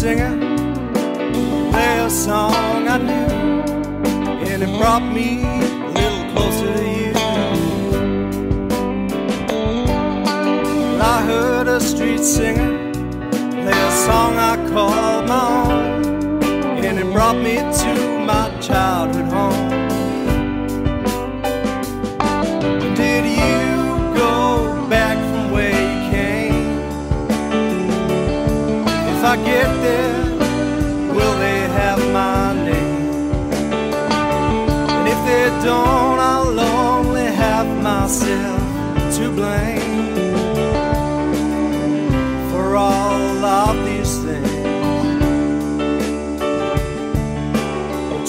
singer play a song I knew, and it brought me a little closer to you. I heard a street singer play a song I called my own, and it brought me I get there, will they have my name? And if they don't, I'll only have myself to blame for all of these things.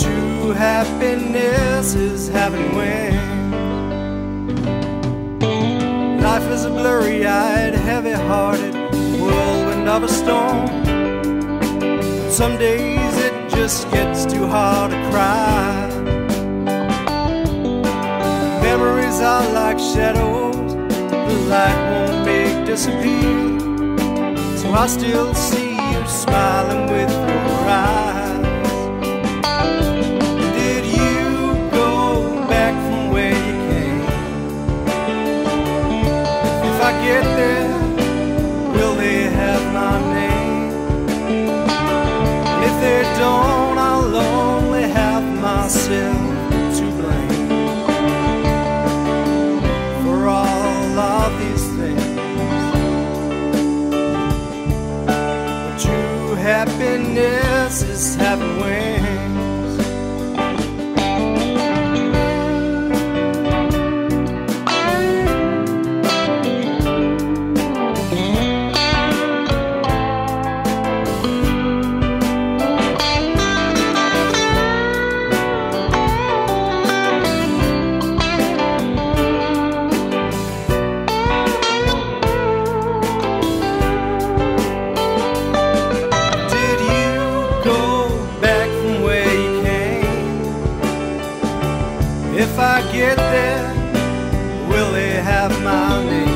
True happiness is having wings. Life is a blurry eyed, heavy hearted whirlwind of a storm. Some days it just gets too hard to cry. Memories are like shadows, the light won't make disappear. So I still see you smiling with your eyes. Did you go back from where you came? If I get there, happiness get there, will they have my name?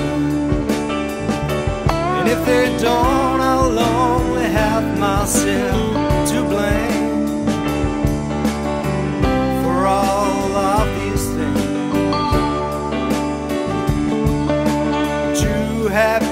And if they don't, I'll only have myself to blame for all of these things. True happiness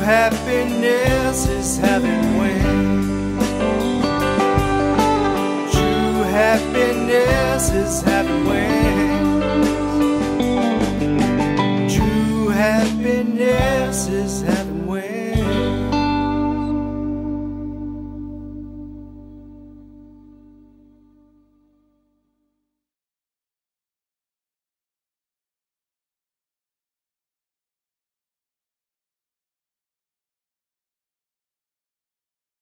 happiness is having wings. True happiness is having wings.